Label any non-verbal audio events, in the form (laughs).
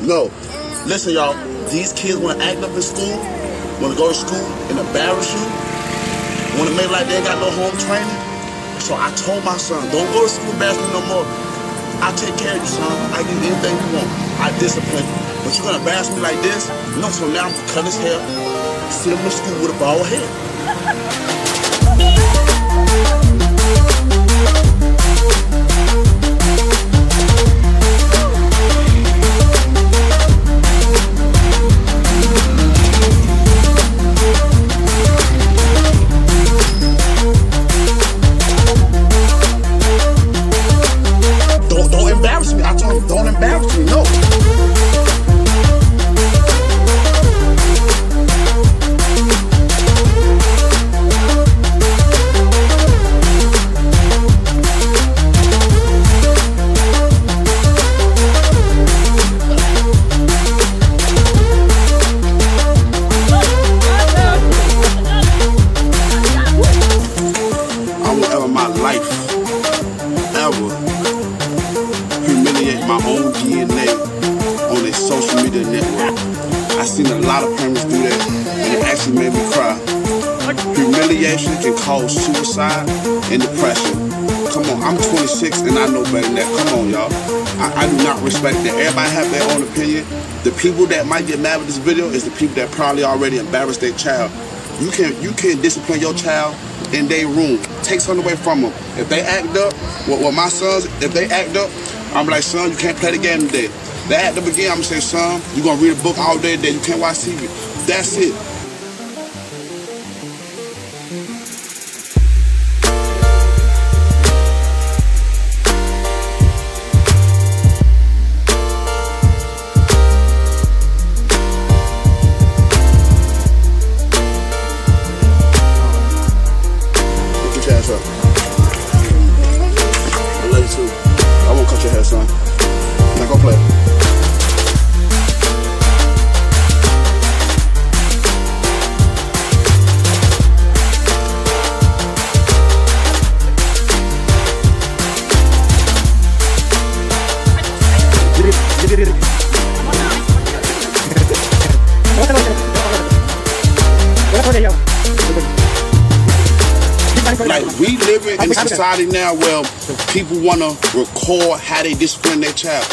No. Listen, y'all. These kids want to act up in school, want to go to school and embarrass you, want to make like they got no home training. So I told my son, don't go to school embarrass me no more. I take care of you, son. I give you anything you want. I discipline you. But you're gonna embarrass me like this? No, so now I'm gonna cut his hair, send him to school with a bald head. (laughs) my life ever humiliate my own DNA on a social media network. I seen a lot of parents do that, and it actually made me cry. Humiliation can cause suicide and depression. Come on, I'm 26 and I know better than that. Come on, y'all. I, I do not respect that. Everybody have their own opinion. The people that might get mad with this video is the people that probably already embarrassed their child. You can you can't discipline your child in their room. Take something away from them. If they act up, well, well my sons, if they act up, I'm like, son, you can't play the game today. They act up again, I'm gonna say, son, you're gonna read a book all day today. You can't watch TV. That's it. Up. I love you too. I won't cut your hair, son. Now go play. Like we living in a society now where people want to record how they discipline their child.